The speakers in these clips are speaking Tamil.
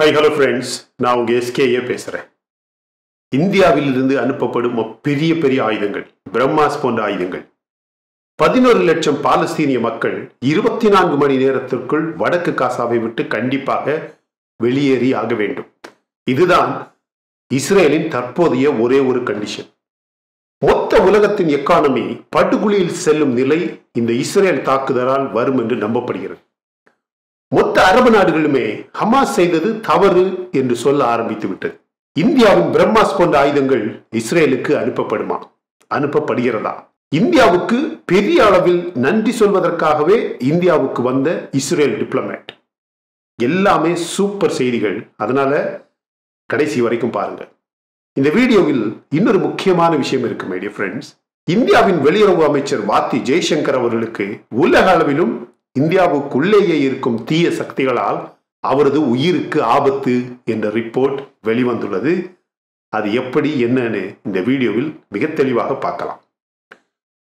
ஹை ஹலோ ஃப்ரெண்ட்ஸ் நான் உங்கள் எஸ்கேஏ பேசுகிறேன் இந்தியாவிலிருந்து அனுப்பப்படும் பெரிய பெரிய ஆயுதங்கள் பிரம்மாஸ் போன்ற ஆயுதங்கள். பதினோரு லட்சம் பாலஸ்தீனிய மக்கள் இருபத்தி நான்கு மணி நேரத்திற்குள் வடக்கு காசாவை விட்டு கண்டிப்பாக வெளியேறி ஆக வேண்டும். இதுதான் இஸ்ரேலின் தற்போதைய ஒரே ஒரு கண்டிஷன் மொத்த உலகத்தின் எக்கானமி படுகொலியில் செல்லும் நிலை இந்த இஸ்ரேல் தாக்குதலால் வரும் என்று நம்பப்படுகிறது. மொத்த அரபு நாடுகளுமே ஹமாஸ் செய்தது தவறு என்று சொல்ல ஆரம்பித்து விட்டது. இந்தியாவின் பிரம்மாஸ் போன்ற ஆயுதங்கள் இஸ்ரேலுக்கு அனுப்பப்படுமா? அனுப்பப்படுகிறதா? இந்தியாவுக்கு பெரிய அளவில் நன்றி சொல்வதற்காகவே இந்தியாவுக்கு வந்த இஸ்ரேல் டிப்ளமேட். எல்லாமே சூப்பர் செய்திகள். அதனால கடைசி வரைக்கும் பாருங்க இந்த வீடியோவில் இன்னொரு முக்கியமான விஷயம் இருக்கு மைடிய ஃப்ரெண்ட்ஸ் இந்தியாவின் வெளியுறவு அமைச்சர் வாத்தி ஜெய்சங்கர் அவர்களுக்கு உலக அளவிலும் இந்தியாவுக்குள்ளேயே இருக்கும் தீய சக்திகளால் அவரது உயிருக்கு ஆபத்து என்ற ரிப்போர்ட் வெளிவந்துள்ளது. அது எப்படி என்னன்னு இந்த வீடியோவில் மிக தெளிவாக பார்க்கலாம்.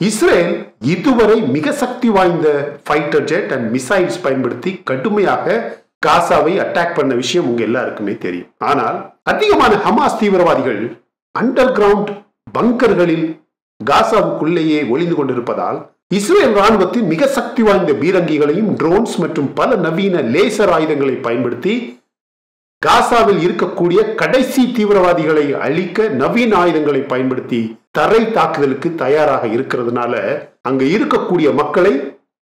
இஸ்ரேல் இதுவரை மிக சக்தி வாய்ந்த ஃபைட்டர் ஜெட் அண்ட் மிசைல்ஸ் பயன்படுத்தி கடுமையாக காசாவை அட்டாக் பண்ண விஷயம் உங்க எல்லாருக்குமே தெரியும். ஆனால் அதிகமான ஹமாஸ் தீவிரவாதிகள் அண்டர் கிரவுண்ட் பங்கர்களில் காசாவுக்குள்ளேயே ஒளிந்து கொண்டிருப்பதால் இஸ்ரேல் ராணுவத்தின் மிக சக்தி வாய்ந்த பீரங்கிகளையும் ட்ரோன்ஸ் மற்றும் பல நவீன லேசர் ஆயுதங்களை பயன்படுத்தி காசாவில் இருக்கக்கூடிய கடைசி தீவிரவாதிகளை அழிக்க நவீன ஆயுதங்களை பயன்படுத்தி தரை தாக்குதலுக்கு தயாராக இருக்கிறதுனால அங்க இருக்கக்கூடிய மக்களை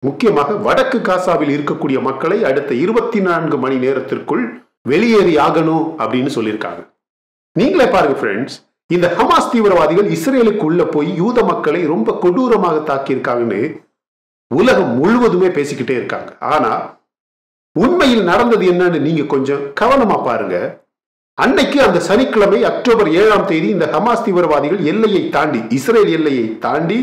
முக்கியமாக வடக்கு காசாவில் இருக்கக்கூடிய மக்களை அடுத்த இருபத்தி நான்கு மணி நேரத்திற்குள் வெளியேறி ஆகணும் அப்படின்னு சொல்லியிருக்காங்க. நீங்களே பாருங்க ஃப்ரெண்ட்ஸ் இந்த ஹமாஸ் தீவிரவாதிகள் இஸ்ரேலுக்கு உள்ள போய் யூத மக்களை ரொம்ப கொடூரமாக தாக்கியிருக்காங்கன்னு உலகம் முழுவதுமே பேசிக்கிட்டே இருக்காங்க. ஆனா உண்மையில் நடந்தது என்னன்னு நீங்க கொஞ்சம் கவனமா பாருங்க. அன்னைக்கு அந்த சனிக்கிழமை அக்டோபர் ஏழாம் தேதி இந்த ஹமாஸ் தீவிரவாதிகள் எல்லையை தாண்டி இஸ்ரேல் எல்லையை தாண்டி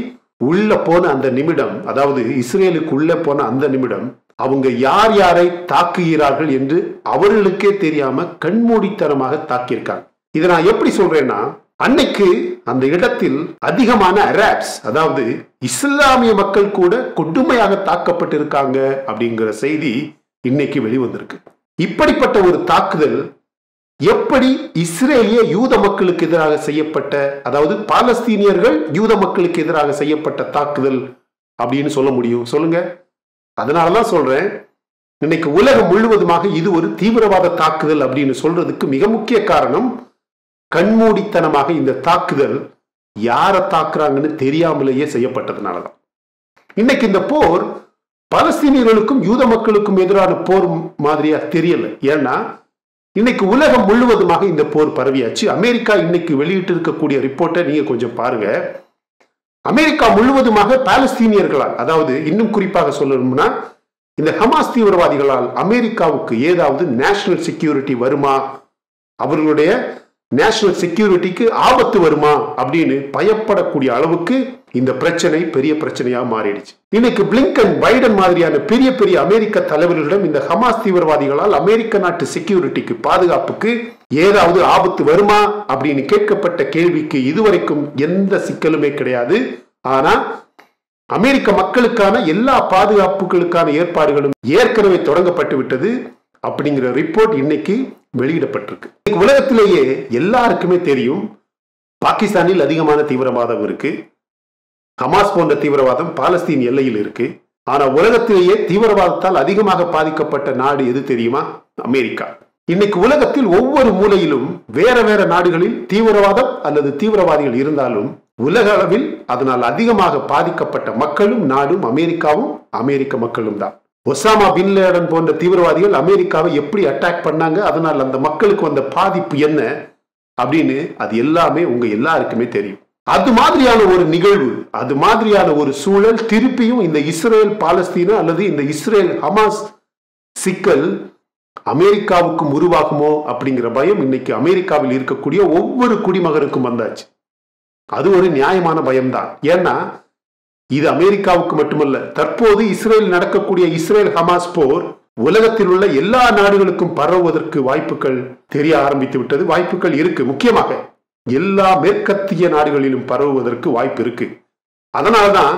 உள்ள போன அந்த நிமிடம் அதாவது இஸ்ரேலுக்கு உள்ள போன அந்த நிமிடம் அவங்க யார் யாரை தாக்குகிறார்கள் என்று அவர்களுக்கே தெரியாம கண்மூடித்தனமாக தாக்கியிருக்காங்க. இதை நான் எப்படி சொல்றேன்னா அன்னைக்கு அந்த இடத்தில் அதிகமான அராப்ஸ் அதாவது இஸ்லாமிய மக்கள் கூட கொடுமையாக தாக்கப்பட்டிருக்காங்க அப்படிங்கிற செய்தி இன்னைக்கு வெளிவந்திருக்கு. இப்படிப்பட்ட ஒரு தாக்குதல் எப்படி இஸ்ரேலிய யூத மக்களுக்கு எதிராக செய்யப்பட்ட அதாவது பாலஸ்தீனியர்கள் யூத மக்களுக்கு எதிராக செய்யப்பட்ட தாக்குதல் அப்படின்னு சொல்ல முடியும்? சொல்லுங்க. அதனாலதான் சொல்றேன். இன்னைக்கு உலகம் முழுவதுமாக இது ஒரு தீவிரவாத தாக்குதல் அப்படின்னு சொல்றதுக்கு மிக முக்கிய காரணம் கண்மூடித்தனமாக இந்த தாக்குதல் யாரை தாக்குறாங்கன்னு தெரியாமலேயே செய்யப்பட்டதுனால தான் இன்னைக்கு இந்த போர் பலஸ்தீனியர்களுக்கும் யூத மக்களுக்கும் எதிரான போர் மாதிரியா தெரியல. ஏன்னா இன்னைக்கு உலகம் முழுவதுமாக இந்த போர் பரவியாச்சு. அமெரிக்கா இன்னைக்கு வெளியிட்டு இருக்கக்கூடிய ரிப்போர்ட்டை நீங்க கொஞ்சம் பாருங்க. அமெரிக்கா முழுவதுமாக பாலஸ்தீனியர்களால் அதாவது இன்னும் குறிப்பாக சொல்லணும்னா இந்த ஹமாஸ் தீவிரவாதிகளால் அமெரிக்காவுக்கு ஏதாவது நேஷனல் செக்யூரிட்டி வருமா? அவர்களுடைய நேஷனல் செக்யூரிட்டிக்கு ஆபத்து வருமா அப்படின்னு பயப்படக்கூடிய அளவுக்கு இந்த பிரச்சனை பெரிய பிரச்சனையா மாறிடுச்சு. இன்னைக்கு பிளிங்கன் பைடன் மாதிரியான பெரிய பெரிய அமெரிக்க தலைவர்களிடம் இந்த ஹமாஸ் தீவிரவாதிகளால் அமெரிக்க நாட்டு செக்யூரிட்டிக்கு பாதுகாப்புக்கு ஏதாவது ஆபத்து வருமா அப்படின்னு கேட்கப்பட்ட கேள்விக்கு இதுவரைக்கும் எந்த சிக்கலுமே கிடையாது. ஆனா அமெரிக்க மக்களுக்கான எல்லா பாதுகாப்புகளுக்கான ஏற்பாடுகளும் ஏற்கனவே தொடங்கப்பட்டு விட்டது. அப்படிங்கிற ரிப்போர்ட் இன்னைக்கு வெளியிடப்பட்டிருக்கு. உலகத்திலேயே எல்லாருக்குமே தெரியும் பாகிஸ்தானில் அதிகமான தீவிரவாதம் இருக்கு. ஹமாஸ் போன்ற தீவிரவாதம் பாலஸ்தீன் எல்லையில் இருக்கு. ஆனா உலகத்திலேயே தீவிரவாதத்தால் அதிகமாக பாதிக்கப்பட்ட நாடு எது தெரியுமா? அமெரிக்கா. இன்னைக்கு உலகத்தில் ஒவ்வொரு மூலையிலும் வேற வேற நாடுகளில் தீவிரவாதம் அல்லது தீவிரவாதிகள் இருந்தாலும் உலக அளவில் அதனால் அதிகமாக பாதிக்கப்பட்ட மக்களும் நாடும் அமெரிக்காவும் அமெரிக்க மக்களும் தான். ஒசாமா பின்லேடன் போன்ற தீவிரவாதிகள் அமெரிக்காவை எப்படி அட்டாக் பண்ணாங்க? அதனால் அந்த மக்களுக்கு வந்த பாதிப்பு என்ன? அப்படின்னு அது எல்லாமே உங்க எல்லாருக்குமே தெரியும். அது மாதிரியான ஒரு நிகழ்வு அது மாதிரியான ஒரு சூழல் திருப்பியும் இந்த இஸ்ரேல் பாலஸ்தீனா அல்லது இந்த இஸ்ரேல் ஹமாஸ் சிக்கல் அமெரிக்காவுக்கும் உருவாகுமோ அப்படிங்கிற பயம் இன்னைக்கு அமெரிக்காவில் இருக்கக்கூடிய ஒவ்வொரு குடிமகனுக்கும் வந்தாச்சு. அது ஒரு நியாயமான பயம்தான். ஏன்னா இது அமெரிக்காவுக்கு மட்டுமல்ல தற்போது இஸ்ரேல் நடக்கக்கூடிய இஸ்ரேல் ஹமாஸ் போர் உலகத்தில் உள்ள எல்லா நாடுகளுக்கும் பரவுவதற்கு வாய்ப்புகள் தெரிய ஆரம்பித்து விட்டது. வாய்ப்புகள் இருக்கு. முக்கியமாக எல்லா மேற்கத்திய நாடுகளிலும் பரவுவதற்கு வாய்ப்பு இருக்கு. அதனால்தான்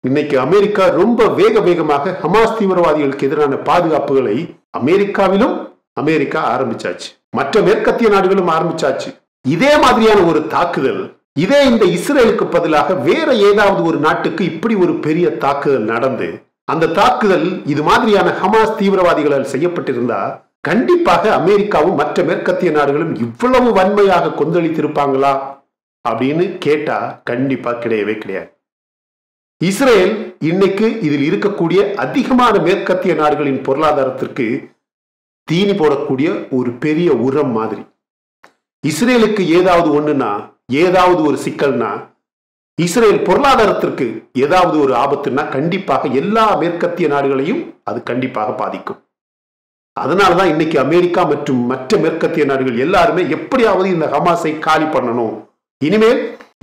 இன்னைக்கு அமெரிக்கா ரொம்ப வேக வேகமாக ஹமாஸ் தீவிரவாதிகளுக்கு எதிரான பாதுகாப்புகளை அமெரிக்காவிலும் அமெரிக்கா ஆரம்பிச்சாச்சு. மற்ற மேற்கத்திய நாடுகளும் ஆரம்பிச்சாச்சு. இதே மாதிரியான ஒரு தாக்குதல் இதே இந்த இஸ்ரேலுக்கு பதிலாக வேற ஏதாவது ஒரு நாட்டுக்கு இப்படி ஒரு பெரிய தாக்குதல் நடந்து அந்த தாக்குதல் இது மாதிரியான ஹமாஸ் தீவிரவாதிகளால் செய்யப்பட்டிருந்தா கண்டிப்பாக அமெரிக்காவும் மற்ற மேற்கத்திய நாடுகளும் இவ்வளவு வன்மையாக கொந்தளித்திருப்பாங்களா அப்படின்னு கேட்டா கண்டிப்பா கிடையவே கிடையாது. இஸ்ரேல் இன்னைக்கு இதில் இருக்கக்கூடிய அதிகமான மேற்கத்திய நாடுகளின் பொருளாதாரத்திற்கு தீனி போடக்கூடிய ஒரு பெரிய உரம் மாதிரி. இஸ்ரேலுக்கு ஏதாவது ஒண்ணுனா ஏதாவது ஒரு சிக்கல்னா இஸ்ரேல் பொருளாதாரத்திற்கு ஏதாவது ஒரு ஆபத்துனா கண்டிப்பாக எல்லா மேற்கத்திய நாடுகளையும் அது கண்டிப்பாக பாதிக்கும். அதனாலதான் இன்னைக்கு அமெரிக்கா மற்றும் மற்ற மேற்கத்திய நாடுகள் எல்லாருமே எப்படியாவது இந்த ஹமாஸை காலி பண்ணணும். இனிமேல்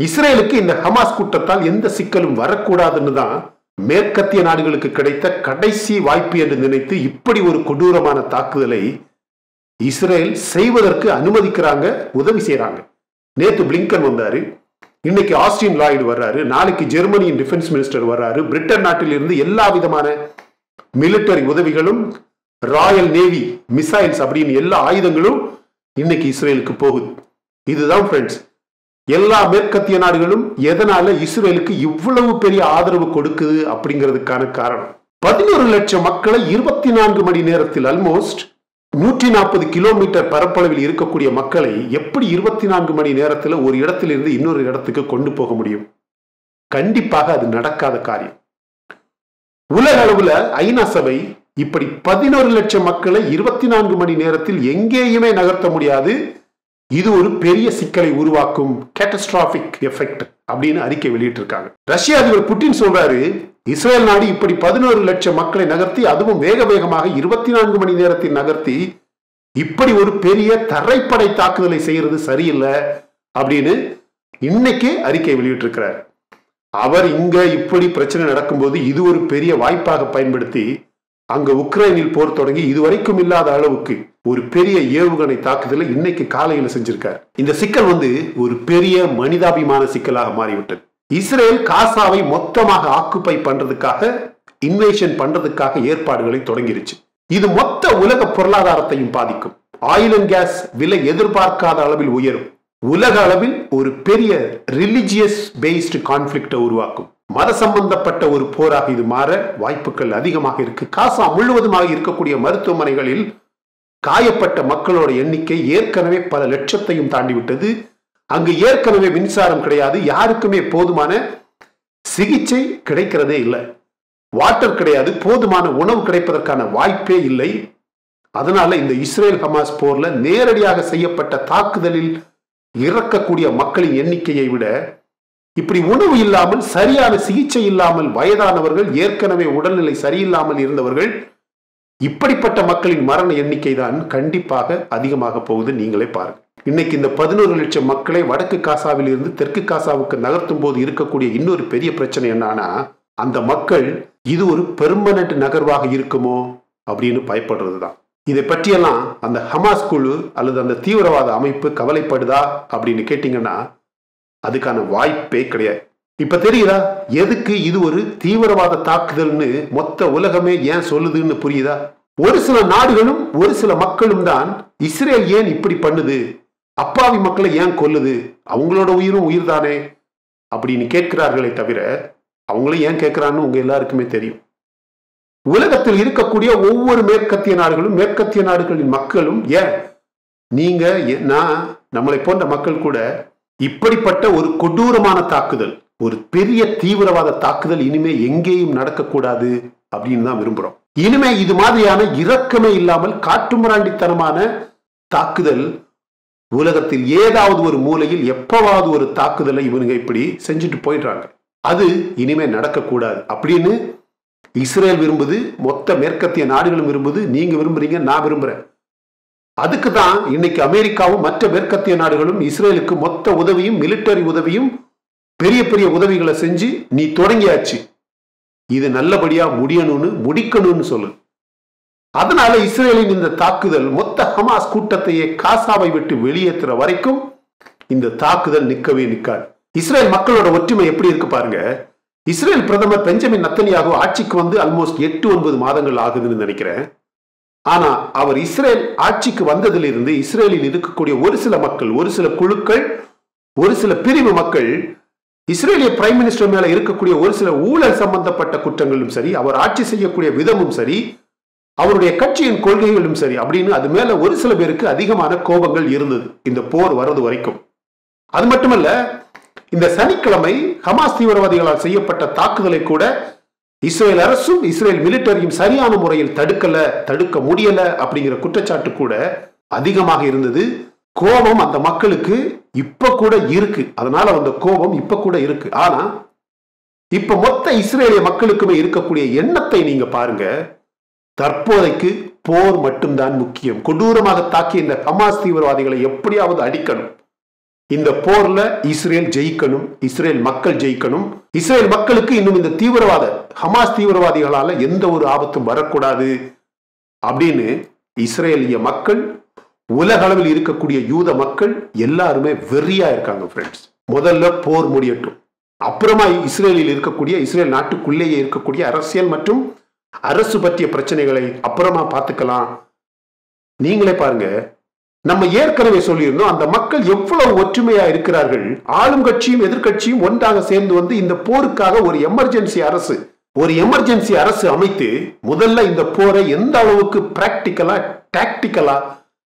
இஸ்ரேலுக்கு இந்த ஹமாஸ் கூட்டத்தால் எந்த சிக்கலும் வரக்கூடாதுன்னு தான் மேற்கத்திய நாடுகளுக்கு கிடைத்த கடைசி வாய்ப்பு என்று நினைத்து இப்படி ஒரு கொடூரமான தாக்குதலை இஸ்ரேல் செய்வதற்கு அனுமதிக்கிறாங்க உதவி செய்கிறாங்க நேற்று பிளிங்கன் வந்தாரு. இன்னைக்கு ஆஸ்டின் லாய்டு வர்றாரு. நாளைக்கு ஜெர்மனியின் டிஃபென்ஸ் மினிஸ்டர் வர்றாரு. பிரிட்டன் நாட்டில் இருந்து எல்லா விதமான மிலிட்டரி உதவிகளும் ராயல் நேவி மிசைல்ஸ் அப்படின்னு எல்லா ஆயுதங்களும் இன்னைக்கு இஸ்ரேலுக்கு போகுது. இதுதான் ஃப்ரெண்ட்ஸ் எல்லா மேற்கத்திய நாடுகளும் எதனால இஸ்ரேலுக்கு இவ்வளவு பெரிய ஆதரவு கொடுக்குது அப்படிங்கிறதுக்கான காரணம். பதினோரு லட்சம் மக்களை இருபத்தி நான்கு மணி நேரத்தில் அல்மோஸ்ட் நூற்றி நாற்பது கிலோமீட்டர் பரப்பளவில் இருக்கக்கூடிய மக்களை எப்படி இருபத்தி நான்கு மணி நேரத்தில் ஒரு இடத்திலிருந்து இன்னொரு இடத்துக்கு கொண்டு போக முடியும்? கண்டிப்பாக அது நடக்காத காரியம். உலக அளவுல ஐநா சபை இப்படி பதினோரு லட்சம் மக்களை இருபத்தி நான்கு மணி நேரத்தில் எங்கேயுமே நகர்த்த முடியாது. இது ஒரு பெரிய சிக்கலை உருவாக்கும் கேட்டஸ்ட்ராபிக் எஃபெக்ட் அப்படின்னு அறிக்கை வெளியிட்டிருக்காங்க. ரஷ்ய அதிபர் புட்டின் சொல்றாரு இஸ்ரேல் நாடு இப்படி பதினோரு லட்சம் மக்களை நகர்த்தி அதுவும் வேக வேகமாக இருபத்தி நான்கு மணி நேரத்தில் நகர்த்தி இப்படி ஒரு பெரிய தரைப்படை தாக்குதலை செய்யறது சரியில்லை அப்படின்னு இன்னைக்கு அறிக்கை வெளியிட்டிருக்கிறார். அவர் இங்க இப்படி பிரச்சனை நடக்கும்போது இது ஒரு பெரிய வாய்ப்பாக பயன்படுத்தி அங்க உக்ரைனில் போர் தொடங்கி இதுவரைக்கும் இல்லாத அளவுக்கு ஒரு பெரிய ஏவுகணை தாக்குதலை இன்னைக்கு காலையில செஞ்சிருக்கார். இந்த சிக்கல் வந்து ஒரு பெரிய மனிதாபிமான சிக்கலாக மாறிவிட்டது. இஸ்ரேல் காசாவை மொத்தமாக ஆக்குப்பை பண்றதுக்காக இன்வேஷன் பண்றதுக்காக ஏற்பாடுகளை தொடங்கிருச்சு. இது மொத்த உலக பொருளாதாரத்தையும் பாதிக்கும். ஆயில் அண்ட் கேஸ் விலை எதிர்பார்க்காத அளவில் உயரும். உலக அளவில் ஒரு பெரிய ரிலிஜியஸ் பேஸ்டு கான்ஃபிளிக்டை உருவாக்கும். மத சம்பந்தப்பட்ட ஒரு போராக இது மாற வாய்ப்புகள் அதிகமாக இருக்கு. காசா முழுவதுமாக இருக்கக்கூடிய மருத்துவமனைகளில் காயப்பட்ட மக்களோட எண்ணிக்கை ஏற்கனவே பல லட்சத்தையும் தாண்டி விட்டது அங்கு ஏற்கனவே மின்சாரம் கிடையாது யாருக்குமே போதுமான சிகிச்சை கிடைக்கிறதே இல்லை. வாட்டர் கிடையாது போதுமான உணவு கிடைப்பதற்கான வாய்ப்பே இல்லை. அதனால இந்த இஸ்ரேல் ஹமாஸ் போர்ல நேரடியாக செய்யப்பட்ட தாக்குதலில் இறக்கக்கூடிய மக்களின் எண்ணிக்கையை விட இப்படி உணவு இல்லாமல் சரியான சிகிச்சை இல்லாமல் வயதானவர்கள் ஏற்கனவே உடல்நிலை சரியில்லாமல் இருந்தவர்கள் இப்படிப்பட்ட மக்களின் மரண எண்ணிக்கை தான் கண்டிப்பாக அதிகமாக போகுது. நீங்களே பாருங்கள் இன்னைக்கு இந்த பதினோரு லட்சம் மக்களை வடக்கு காசாவில் இருந்து தெற்கு காசாவுக்கு நகர்த்தும் போது இருக்கக்கூடிய இன்னொரு பெரிய பிரச்சனை என்னன்னா அந்த மக்கள் இது ஒரு பெர்மனன்ட் நகர்வாக இருக்குமோ அப்படின்னு பயப்படுறது தான் இதை பற்றியெல்லாம் அந்த ஹமாஸ் குழு அல்லது அந்த தீவிரவாத அமைப்பு கவலைப்படுதா அப்படின்னு கேட்டீங்கன்னா அதுக்கான வாய்ப்பே கிடையாது. இப்ப தெரியுதா? எதுக்கு இது ஒரு தீவிரவாத தாக்குதல்னு மொத்த உலகமே ஏன் சொல்லுதுன்னு புரியுதா? ஒரு சில நாடுகளும் ஒரு சில மக்களும் தான் இஸ்ரேல் ஏன் இப்படி பண்ணுது? அப்பாவி மக்களை ஏன் கொல்லுது? அவங்களோட உயிரும் உயிர் தானே அப்படின்னு கேட்கிறார்களே தவிர அவங்களும் ஏன் கேட்கிறான்னு உங்க எல்லாருக்குமே தெரியும். உலகத்தில் இருக்கக்கூடிய ஒவ்வொரு மேற்கத்திய நாடுகளும் மேற்கத்திய நாடுகளின் மக்களும் ஏன்? நீங்க நான் நம்மளை போன்ற மக்கள் கூட இப்படிப்பட்ட ஒரு கொடூரமான தாக்குதல் ஒரு பெரிய தீவிரவாத தாக்குதல் இனிமே எங்கேயும் நடக்கக்கூடாது அப்படின்னு தான் விரும்புறோம். இனிமே இது மாதிரியான இரக்கமே இல்லாமல் காட்டுமிராண்டித்தனமான தாக்குதல் உலகத்தில் ஏதாவது ஒரு மூலையில் எப்பவாவது ஒரு தாக்குதலை இவனுங்க இப்படி செஞ்சுட்டு போயிடுறாங்க. அது இனிமே நடக்கக்கூடாது. அப்படின்னு இஸ்ரேல் விரும்புது மொத்த மேற்கத்திய நாடுகளும் விரும்புது நீங்க விரும்புறீங்க நான் விரும்புறேன். அதுக்கு தான் இன்னைக்கு அமெரிக்காவும் மற்ற மேற்கத்திய நாடுகளும் இஸ்ரேலுக்கு மொத்த உதவியும் மிலிட்டரி உதவியும் பெரிய பெரிய உதவிகளை செஞ்சு நீ தொடங்கியாச்சு. இது நல்லபடியா முடியணும்னு முடிக்கணும்னு சொல்லு. அதனால இஸ்ரேலின் இந்த தாக்குதல் மொத்த ஹமாஸ் கூட்டத்தையே காசாவை விட்டு வெளியேற்றுற வரைக்கும் இந்த தாக்குதல் நிற்கவே நிற்காது இஸ்ரேல் மக்களோட ஒற்றுமை எப்படி இருக்கு பாருங்க. இஸ்ரேல் பிரதமர் பெஞ்சமின் நத்தனியாக ஆட்சிக்கு வந்து ஆல்மோஸ்ட் எட்டு ஒன்பது மாதங்கள் ஆகுதுன்னு நினைக்கிறேன். ஆனா அவர் இஸ்ரேல் ஆட்சிக்கு வந்ததிலிருந்து இஸ்ரேலில் இருக்கக்கூடிய ஒரு சில மக்கள் ஒரு சில குழுக்கள் ஒரு சில பிரிவு மக்கள் இஸ்ரேலிய பிரைம் மினிஸ்டர் மேல இருக்கக்கூடிய ஒரு சில ஊழல் சம்பந்தப்பட்ட குற்றங்களும் சரி அவர் ஆட்சி செய்யக்கூடிய விதமும் சரி அவருடைய கட்சியின் கொள்கைகளும் சரி அப்படின்னு அது மேல ஒரு சில பேருக்கு அதிகமான கோபங்கள் இருந்தது இந்த போர் வர்றது வரைக்கும். அது மட்டுமல்ல இந்த சனிக்கிழமை ஹமாஸ் தீவிரவாதிகளால் செய்யப்பட்ட தாக்குதலை கூட இஸ்ரேல் அரசும் இஸ்ரேல் மிலிட்டரியும் சரியான முறையில் தடுக்கல தடுக்க முடியல அப்படிங்கிற குற்றச்சாட்டு கூட அதிகமாக இருந்தது. கோபம் அந்த மக்களுக்கு இப்ப கூட இருக்கு. அதனால அந்த கோபம் இப்ப கூட இருக்கு. ஆனா இப்ப மொத்த இஸ்ரேலிய மக்களுக்குமே இருக்கக்கூடிய எண்ணத்தை நீங்க பாருங்க. தற்போதைக்கு போர் மட்டும்தான் முக்கியம். கொடூரமாக தாக்கிய இந்த ஹமாஸ் தீவிரவாதிகளை எப்படியாவது அடிக்கணும். இந்த போர்ல இஸ்ரேல் ஜெயிக்கணும் இஸ்ரேல் மக்கள் ஜெயிக்கணும். இஸ்ரேல் மக்களுக்கு இன்னும் இந்த தீவிரவாத ஹமாஸ் தீவிரவாதிகளால எந்த ஒரு ஆபத்தும் வரக்கூடாது அப்படின்னு இஸ்ரேலிய மக்கள் உலக அளவில் இருக்கக்கூடிய யூத மக்கள் எல்லாருமே வெறியா இருக்காங்க ஃப்ரெண்ட்ஸ் முதல்ல போர் முடியட்டும். அப்புறமா இஸ்ரேலில் இருக்கக்கூடிய இஸ்ரேல் நாட்டுக்குள்ளேயே இருக்கக்கூடிய அரசியல் மற்றும் அரசு பற்றிய பிரச்சனைகளை அப்புறமா பார்த்துக்கலாம். நீங்களே பாருங்க. நம்ம ஏற்கனவே சொல்லியிருந்தோம் அந்த மக்கள் எவ்வளவு ஒற்றுமையா இருக்கிறார்கள். ஆளும் கட்சியும் எதிர்கட்சியும் ஒன்றாக சேர்ந்து வந்து இந்த போருக்காக ஒரு எமர்ஜென்சி அரசு ஒரு எமர்ஜென்சி அரசு அமைத்து முதல்ல இந்த போரை எந்த அளவுக்கு பிராக்டிக்கலா டாக்டிக்கலா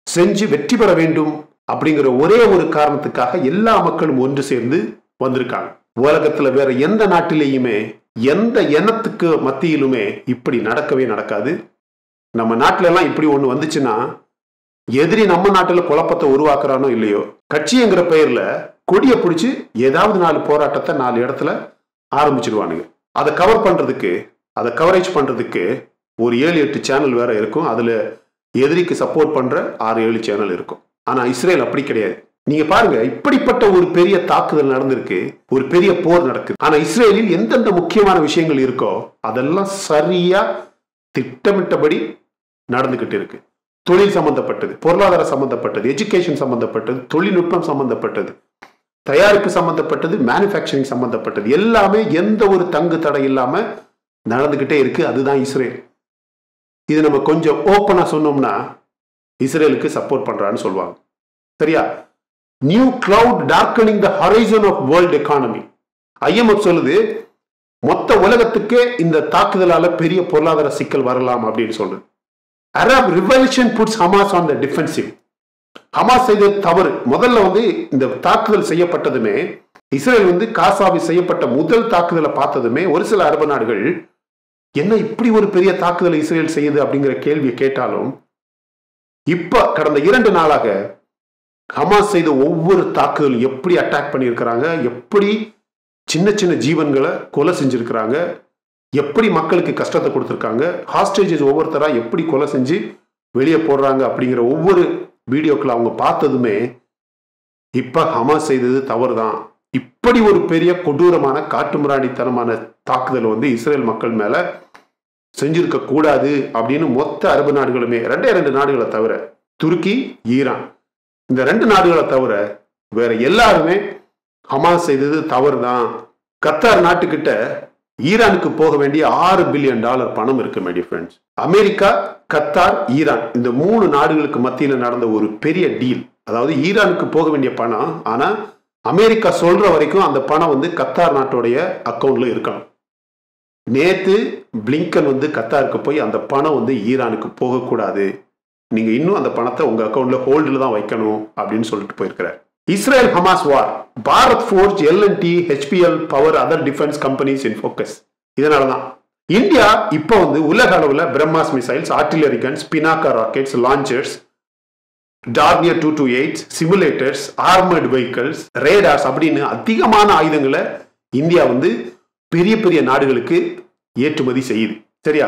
செஞ்சு வெற்றி பெற வேண்டும் அப்படிங்கிற ஒரே ஒரு காரணத்துக்காக எல்லா மக்களும் ஒன்று சேர்ந்து வந்திருக்காங்க. உலகத்துல வேற எந்த நாட்டிலேயுமே எந்த எண்ணத்துக்கு மத்தியிலுமே இப்படி நடக்கவே நடக்காது. நம்ம நாட்டில எல்லாம் இப்படி ஒண்ணு வந்துச்சுன்னா எதிரி நம்ம நாட்டுல குழப்பத்தை உருவாக்குறானோ இல்லையோ? கட்சிங்கிற பெயர்ல கொடியை பிடிச்சி ஏதாவது நாலு போராட்டத்தை நாலு இடத்துல ஆரம்பிச்சிடுவானுங்க அதை கவர் பண்றதுக்கு அதை கவரேஜ் பண்றதுக்கு ஒரு ஏழு எட்டு சேனல் வேற இருக்கும். அதுல எதிரிக்கு சப்போர்ட் பண்ற ஆறு ஏழு சேனல் இருக்கும். ஆனா இஸ்ரேல் அப்படி கிடையாது. நீங்க பாருங்க இப்படிப்பட்ட ஒரு பெரிய தாக்குதல் நடந்திருக்கு ஒரு பெரிய போர் நடக்குது. ஆனா இஸ்ரேலில் எந்தெந்த முக்கியமான விஷயங்கள் இருக்கோ அதெல்லாம் சரியா திட்டமிட்டபடி நடந்துகிட்டு இருக்கு. தொழில் சம்பந்தப்பட்டது பொருளாதார சம்பந்தப்பட்டது எஜுகேஷன் சம்பந்தப்பட்டது தொழில்நுட்பம் சம்பந்தப்பட்டது தயாரிப்பு சம்பந்தப்பட்டது மேனுஃபேக்சரிங் சம்பந்தப்பட்டது. எல்லாமே எந்த ஒரு தங்கு தடை இல்லாம நடந்துகிட்டே இருக்கு. அதுதான் இஸ்ரேல். இது நம்ம கொஞ்சம் ஓப்பனா சொன்னோம்னா இஸ்ரேலுக்கு சப்போர்ட் பண்றான்னு சொல்லுவாங்க. சரியா? New cloud darkening the horizon of world economy IMF சொல்லுது மொத்த உலகத்துக்கே இந்த தாக்குதலால பெரிய பொருளாதார சிக்கல் வரலாம் அப்படின்னு சொல்லுது. Arab revolution puts Hamas on the defensive Hamas செய்த தவறு முதல்ல வந்து இந்த தாக்குதல் செய்யப்பட்டதுமே இஸ்ரேல் வந்து காசாவில் செய்யப்பட்ட முதல் தாக்குதலை பார்த்ததுமே ஒரு சில அரபு நாடுகள் என்ன இப்படி ஒரு பெரிய தாக்குதலை இஸ்ரேல் செய்யுது அப்படிங்கிற கேள்வியை கேட்டாலும் இப்ப கடந்த இரண்டு நாளாக ஹமாஸ் செய்த ஒவ்வொரு தாக்குதலும் எப்படி அட்டாக் பண்ணியிருக்கிறாங்க எப்படி சின்ன சின்ன ஜீவன்களை கொலை செஞ்சுருக்கிறாங்க எப்படி மக்களுக்கு கஷ்டத்தை கொடுத்துருக்காங்க ஹாஸ்டேஜஸ் ஒவ்வொருத்தராக எப்படி கொலை செஞ்சு வெளியே போடுறாங்க அப்படிங்கிற ஒவ்வொரு வீடியோக்களை அவங்க பார்த்ததுமே இப்போ ஹமாஸ் செய்தது தவறு தான் இப்படி ஒரு பெரிய கொடூரமான காட்டுமிராணித்தனமான தாக்குதல் வந்து இஸ்ரேல் மக்கள் மேலே செஞ்சிருக்க கூடாது அப்படின்னு மொத்த அரபு நாடுகளுமே ரெண்டே ரெண்டு நாடுகளை தவிர துருக்கி ஈரான். இந்த ரெண்டு நாடுகளை தவிர வேற எல்லாருமே ஹமாஸ் செய்தது தவறு தான் கத்தார் நாட்டுக்கிட்ட ஈரானுக்கு போக வேண்டிய ஆறு பில்லியன் டாலர் பணம் இருக்கு my friends America Qatar Iran இந்த மூணு நாடுகளுக்கு மத்தியில் நடந்த ஒரு பெரிய டீல் அதாவது ஈரானுக்கு போக வேண்டிய பணம் ஆனா அமெரிக்கா சொல்ற வரைக்கும் அந்த பணம் வந்து கத்தார் நாட்டுடைய அக்கௌண்ட்ல இருக்கணும். நேத்து பிளிங்கன் வந்து கத்தாருக்கு போய் அந்த பணம் வந்து ஈரானுக்கு போகக்கூடாது. நீங்க இன்னும் அந்த பணத்தை உங்க அக்கௌண்ட்ல ஹோல்டில் தான் வைக்கணும் அப்படின்னு சொல்லிட்டு போயிருக்கிறார். Israel Hamas war Bharat Forge L and T HBL power other defence companies in focus இதனால தான் இந்தியா இப்போ வந்து உலக அளவில் Brahmos missiles artillery guns Pinaka rockets launchers Dornier two two eight simulators armoured vehicles radars அப்படின்னு அதிகமான ஆயுதங்களை இந்தியா வந்து பெரிய பெரிய நாடுகளுக்கு ஏற்றுமதி செய்யுது. சரியா?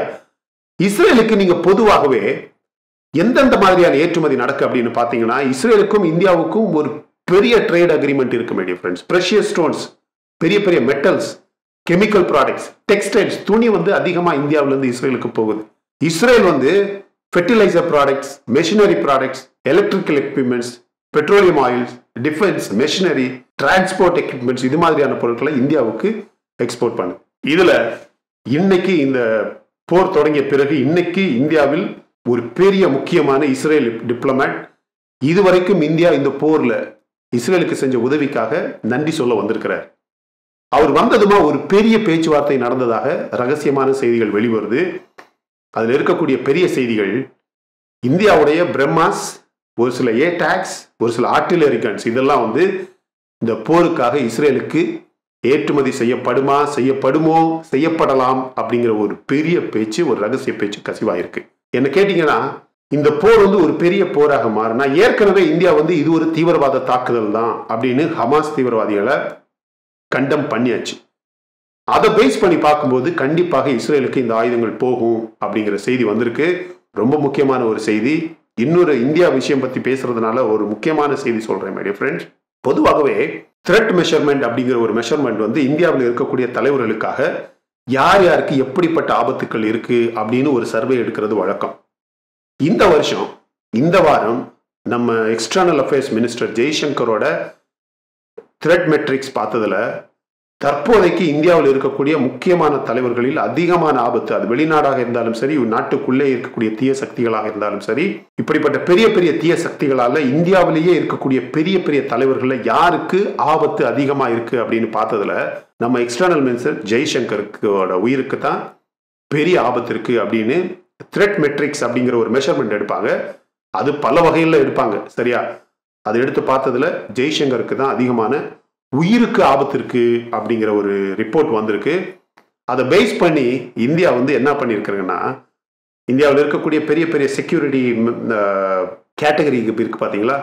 இஸ்ரேலுக்கு நீங்க பொதுவாகவே எந்தெந்த மாதிரியான ஏற்றுமதி நடக்கு அப்படின்னு பார்த்தீங்கன்னா இஸ்ரேலுக்கும் இந்தியாவுக்கும் ஒரு பெரிய ட்ரேட் அக்ரிமெண்ட் இருக்கு மேடிய ஃப்ரெண்ட்ஸ் ப்ரெஷியஸ் ஸ்டோன்ஸ் பெரிய பெரிய மெட்டல்ஸ் கெமிக்கல் ப்ராடக்ட்ஸ் டெக்ஸ்டைல்ஸ் துணி வந்து அதிகமாக இந்தியாவிலேருந்து இஸ்ரேலுக்கு போகுது. இஸ்ரேல் வந்து fertiliser products machinery products electrical equipments petroleum oils defence machinery transport equipments இது மாதிரியான பொருட்களை இந்தியாவுக்கு எக்ஸ்போர்ட் பண்ணுது. இதுல இன்னைக்கு இந்த போர் தொடங்கிய பிறகு இன்னைக்கு இந்தியாவில் ஒரு பெரிய முக்கியமான இஸ்ரேல் டிப்ளமேட் இதுவரைக்கும் இந்தியா இந்த போர்ல இஸ்ரேலுக்கு செஞ்ச உதவிக்காக நன்றி சொல்ல வந்திருக்கிறார். அவர் வந்ததுமா ஒரு பெரிய பேச்சுவார்த்தை நடந்ததாக ரகசியமான செய்திகள் வெளிவருது. அதில் இருக்கக்கூடிய பெரிய செய்திகள் இந்தியாவுடைய பிரம்மாஸ் ஒரு சில ஏ டாக்ஸ் ஒரு சில ஆர்டிலரி கன்ஸ் இதெல்லாம் வந்து இந்த போருக்காக இஸ்ரேலுக்கு ஏற்றுமதி செய்யப்படுமா செய்யப்படுமோ செய்யப்படலாம் அப்படிங்கிற ஒரு பெரிய பேச்சு ஒரு ரகசிய பேச்சு கசிவாயிருக்கு. என்ன கேட்டீங்கன்னா இந்த போர் வந்து ஒரு பெரிய போராக மாறினா ஏற்கனவே இந்தியா வந்து இது ஒரு தீவிரவாத தாக்குதல் தான் அப்படின்னு ஹமாஸ் தீவிரவாதிகளை கண்டம் பண்ணியாச்சு. அதை பேஸ் பண்ணி பார்க்கும்போது கண்டிப்பாக இஸ்ரேலுக்கு இந்த ஆயுதங்கள் போகும் அப்படிங்கிற செய்தி வந்திருக்கு. ரொம்ப முக்கியமான ஒரு செய்தி. இன்னொரு இந்தியா விஷயம் பத்தி பேசுறதுனால ஒரு முக்கியமான செய்தி சொல்றேன் மை ஃப்ரெண்ட்ஸ் பொதுவாகவே த்ரெட் மெஷர்மெண்ட் அப்படிங்கிற ஒரு மெஷர்மெண்ட் வந்து இந்தியாவில் இருக்கக்கூடிய தலைவர்களுக்காக யார் யாருக்கு எப்படிப்பட்ட ஆபத்துக்கள் இருக்கு அப்படின்னு ஒரு சர்வே எடுக்கிறது வழக்கம். இந்த வருஷம் இந்த வாரம் நம்ம எக்ஸ்டர்னல் அஃபேர்ஸ் மினிஸ்டர் ஜெய்சங்கரோட த்ரெட் மெட்ரிக்ஸ் பார்த்ததுல தற்போதைக்கு இந்தியாவில் இருக்கக்கூடிய முக்கியமான தலைவர்களில் அதிகமான ஆபத்து அது வெளிநாடாக இருந்தாலும் சரி நாட்டுக்குள்ளே இருக்கக்கூடிய தீய சக்திகளாக இருந்தாலும் சரி இப்படிப்பட்ட பெரிய பெரிய தீய சக்திகளால இந்தியாவிலேயே இருக்கக்கூடிய பெரிய பெரிய தலைவர்களில் யாருக்கு ஆபத்து அதிகமாக இருக்கு அப்படின்னு பார்த்ததுல நம்ம எக்ஸ்டர்னல் மினிஸ்டர் ஜெய்சங்கருக்கோட உயிருக்கு தான் பெரிய ஆபத்து இருக்கு அப்படின்னு த்ரெட் மெட்ரிக்ஸ் அப்படிங்கிற ஒரு மெஷர்மெண்ட் எடுப்பாங்க. அது பல வகையில் எடுப்பாங்க. சரியா? அதை எடுத்து பார்த்ததுல ஜெய்சங்கருக்கு தான் அதிகமான உயிருக்கு ஆபத்து இருக்கு அப்படிங்கிற ஒரு ரிப்போர்ட் வந்திருக்கு. அதை பேஸ் பண்ணி இந்தியா வந்து என்ன பண்ணியிருக்கிறாங்கன்னா இந்தியாவில் இருக்கக்கூடிய பெரிய பெரிய செக்யூரிட்டி கேட்டகரி இருக்கு பார்த்தீங்களா?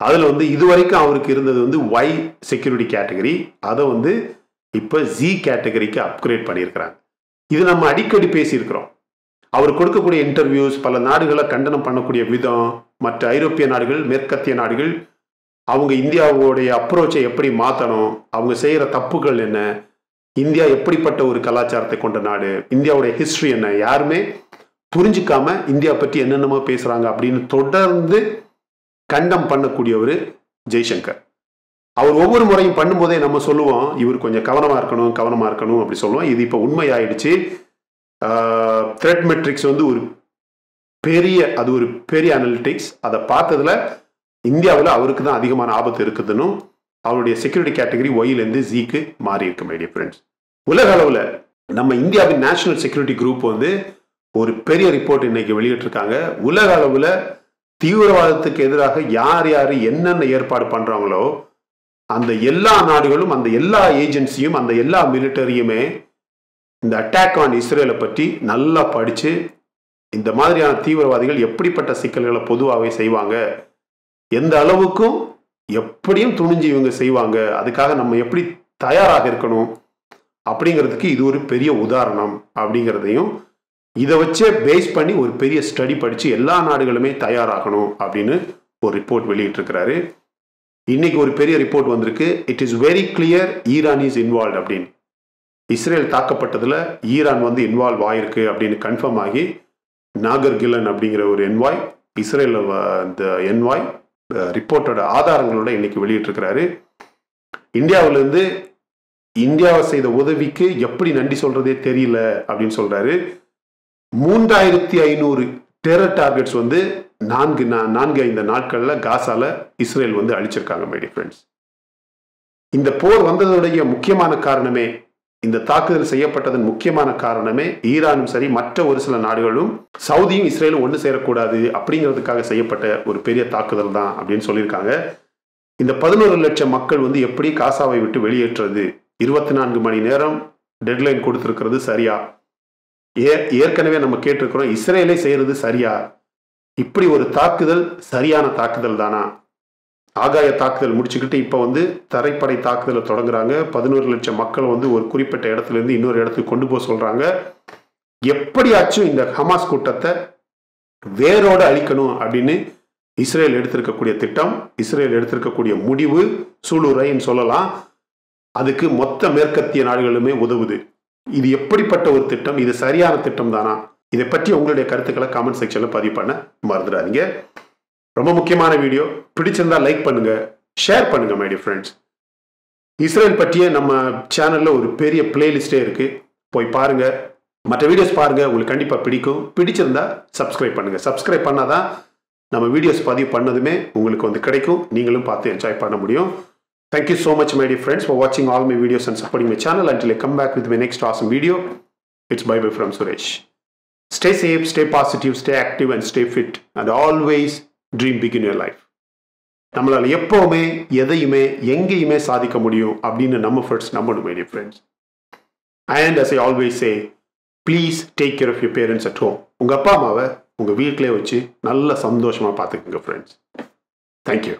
அதில் வந்து இதுவரைக்கும் அவருக்கு இருந்தது வந்து ஒய் செக்யூரிட்டி கேட்டகரி அதை வந்து இப்போ ஜி கேட்டகரிக்கு அப்கிரேட் பண்ணியிருக்கிறாங்க. இது நம்ம அடிக்கடி பேசியிருக்கிறோம். அவர் கொடுக்கக்கூடிய இன்டர்வியூஸ் பல நாடுகளை கண்டனம் பண்ணக்கூடிய விதம் மற்ற ஐரோப்பிய நாடுகள் மேற்கத்திய நாடுகள் அவங்க இந்தியாவுடைய அப்ரோச்சை எப்படி மாற்றணும் அவங்க செய்கிற தப்புகள் என்ன இந்தியா எப்படிப்பட்ட ஒரு கலாச்சாரத்தை கொண்ட நாடு இந்தியாவுடைய ஹிஸ்ட்ரி என்ன யாருமே புரிஞ்சுக்காம இந்தியா பற்றி என்னென்னமோ பேசுகிறாங்க அப்படின்னு தொடர்ந்து கண்டம் பண்ணக்கூடியவர் ஜெய்சங்கர். அவர் ஒவ்வொரு முறையும் பண்ணும்போதே நம்ம சொல்லுவோம் இவர் கொஞ்சம் கவனமாக இருக்கணும் கவனமாக இருக்கணும் அப்படி சொல்லுவோம். இது இப்போ உண்மையாயிடுச்சு. த்ரெட் மெட்ரிக்ஸ் வந்து ஒரு பெரிய அது ஒரு பெரிய அனலிட்டிக்ஸ் அதை பார்த்ததில் இந்தியாவில் அவருக்கு தான் அதிகமான ஆபத்து இருக்குதுன்னு அவருடைய செக்யூரிட்டி கேட்டகரி ஒயிலேருந்து ஜிக்கு மாறி இருக்கு மைடிய ஃப்ரெண்ட்ஸ் உலக அளவில் நம்ம இந்தியாவின் நேஷனல் செக்யூரிட்டி குரூப் வந்து ஒரு பெரிய ரிப்போர்ட் இன்னைக்கு வெளியிட்டிருக்காங்க. உலக அளவில் தீவிரவாதத்துக்கு எதிராக யார் யார் என்னென்ன ஏற்பாடு பண்ணுறாங்களோ அந்த எல்லா நாடுகளும் அந்த எல்லா ஏஜென்சியும் அந்த எல்லா மிலிட்டரியுமே இந்த அட்டாக் ஆன் இஸ்ரேலை பற்றி நல்லா படித்து இந்த மாதிரியான தீவிரவாதிகள் எப்படிப்பட்ட சிக்கல்களை பொதுவாகவே செய்வாங்க எந்த அளவுக்கும் எப்படியும் துணிஞ்சு இவங்க செய்வாங்க அதுக்காக நம்ம எப்படி தயாராக இருக்கணும் அப்படிங்கிறதுக்கு இது ஒரு பெரிய உதாரணம் அப்படிங்கிறதையும் இதை வச்சே பேஸ் பண்ணி ஒரு பெரிய ஸ்டடி படித்து எல்லா நாடுகளுமே தயாராகணும் அப்படின்னு ஒரு ரிப்போர்ட் வெளியிட்டிருக்கிறாரு. இன்னைக்கு ஒரு பெரிய ரிப்போர்ட் வந்திருக்கு. It is very clear Iran is involve அப்படின்னு. இஸ்ரேல் தாக்கப்பட்டதில் ஈரான் வந்து இன்வால்வ் ஆயிருக்கு அப்படின்னு கன்ஃபார்ம் ஆகி நாகர் கில்லன் அப்படிங்கிற ஒரு என்வாய் இஸ்ரேல் இந்த என்வாய் ரிப்போர்ட்டோட ஆதாரங்களோட இன்னைக்கு வெளியிட்டிருக்கிறாரு. இந்தியாவிலேருந்து இந்தியாவை செய்த உதவிக்கு எப்படி நன்றி சொல்றதே தெரியல அப்படின்னு சொல்றாரு. மூன்றாயிரத்தி ஐநூறு டெரர் டார்கெட்ஸ் வந்து நான்கு நான்கு ஐந்து நாட்களில் காசால இஸ்ரேல் வந்து அழிச்சிருக்காங்க மைடி ஃப்ரெண்ட்ஸ் இந்த போர் வந்ததுடைய முக்கியமான காரணமே இந்த தாக்குதல் செய்யப்பட்டதன் முக்கியமான காரணமே ஈரானும் சரி மற்ற ஒரு சில நாடுகளும் சவுதியும் இஸ்ரேலும் ஒன்று சேரக்கூடாது அப்படிங்கிறதுக்காக செய்யப்பட்ட ஒரு பெரிய தாக்குதல் தான் அப்படின்னு சொல்லியிருக்காங்க. இந்த பதினோரு லட்சம் மக்கள் வந்து எப்படி காசாவை விட்டு வெளியேற்றுறது இருபத்தி நான்கு மணி நேரம் டெட்லைன் கொடுத்துருக்கிறது சரியா? ஏ ஏற்கனவே நம்ம கேட்டிருக்கிறோம் இஸ்ரேலே செய்யறது சரியா? இப்படி ஒரு தாக்குதல் சரியான தாக்குதல் தானா? ஆகாய தாக்குதல் முடிச்சுக்கிட்டு இப்போ வந்து தரைப்படை தாக்குதலை தொடங்குறாங்க. பதினோரு லட்சம் மக்கள் வந்து ஒரு குறிப்பிட்ட இடத்துல இருந்து இன்னொரு இடத்துக்கு கொண்டு போக சொல்கிறாங்க எப்படியாச்சும் இந்த ஹமாஸ் கூட்டத்தை வேரோடு அழிக்கணும் அப்படின்னு இஸ்ரேல் எடுத்திருக்கக்கூடிய திட்டம் இஸ்ரேல் எடுத்திருக்கக்கூடிய முடிவு சூளுரைன்னு சொல்லலாம். அதுக்கு மொத்த மேற்கத்திய நாடுகளுமே உதவுது. இது எப்படிப்பட்ட ஒரு திட்டம்? இது சரியான திட்டம் தானா இதை பற்றி உங்களுடைய கருத்துக்களை கமெண்ட் செக்ஷனில் பதிவு பண்ண மறந்துடாதீங்க. ரொம்ப முக்கியமான வீடியோ பிடிச்சிருந்தா லைக் பண்ணுங்க. ஷேர் பண்ணுங்க மை ஃப்ரெண்ட்ஸ் இஸ்ரேல் பற்றிய நம்ம சேனல்ல ஒரு பெரிய பிளேலிஸ்டே இருக்கு. போய் பாருங்க. மற்ற வீடியோஸ் பாருங்க. உங்களுக்கு கண்டிப்பா பிடிக்கும். பிடிச்சிருந்தா சப்ஸ்கிரைப் பண்ணுங்க. சப்ஸ்கிரைப் பண்ணாதான் நம்ம வீடியோஸ் பதிவு பண்ணதுமே உங்களுக்கு வந்து கிடைக்கும். நீங்களும் பார்த்து என்ஜாய் பண்ண முடியும். Thank you so much, my dear friends, for watching all my videos and supporting my channel. Until I come back with my next awesome video, it's bye bye from Suresh. Stay safe, stay positive, stay active, and stay fit. And always dream big in your life. நம்மளால எப்பவுமே எதையுமே எங்கேயுமே சாதிக்க முடியும் அப்படின்னு நம்ம ஃபர்ஸ்ட் நம்பணும் my dear friends and as I always say please take care of your parents at home உங்கள் அப்பா அம்மாவை உங்கள் வீட்டிலே வச்சு நல்ல சந்தோஷமாக பார்த்துக்குங்க ஃப்ரெண்ட்ஸ் தேங்க்யூ